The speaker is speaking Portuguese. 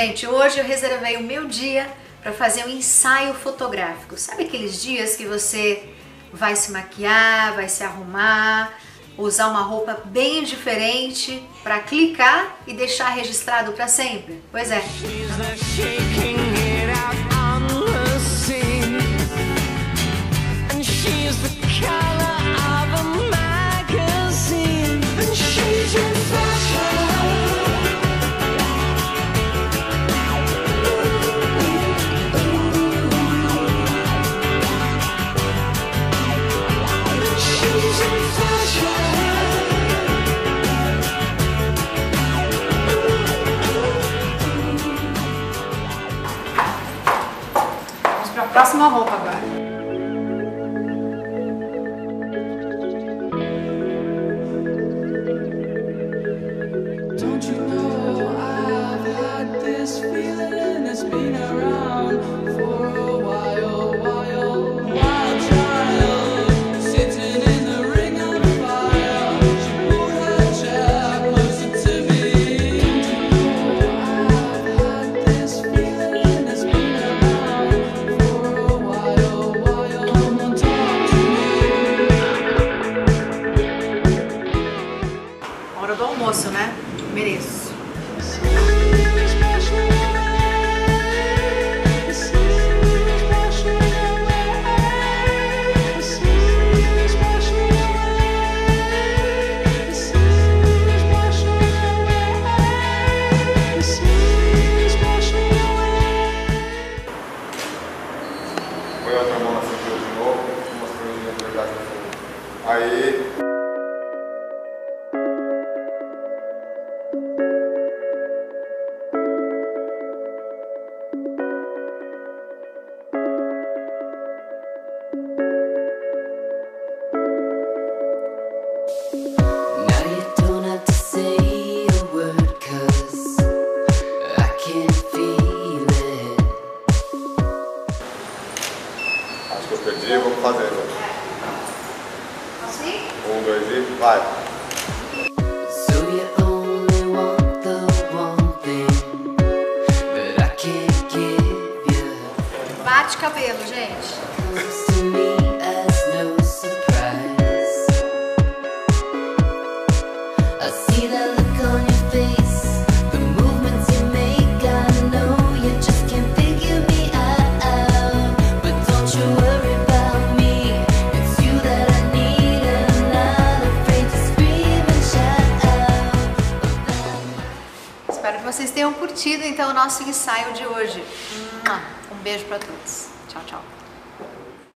Gente, hoje eu reservei o meu dia para fazer um ensaio fotográfico. Sabe aqueles dias que você vai se maquiar, vai se arrumar, usar uma roupa bem diferente para clicar e deixar registrado para sempre? Pois é. Próxima roupa agora. fue otro vamos fazer. Assim? Um, dois e vai. Bate cabelo, gente. I see vocês tenham curtido então o nosso ensaio de hoje. Um beijo para todos. Tchau, tchau.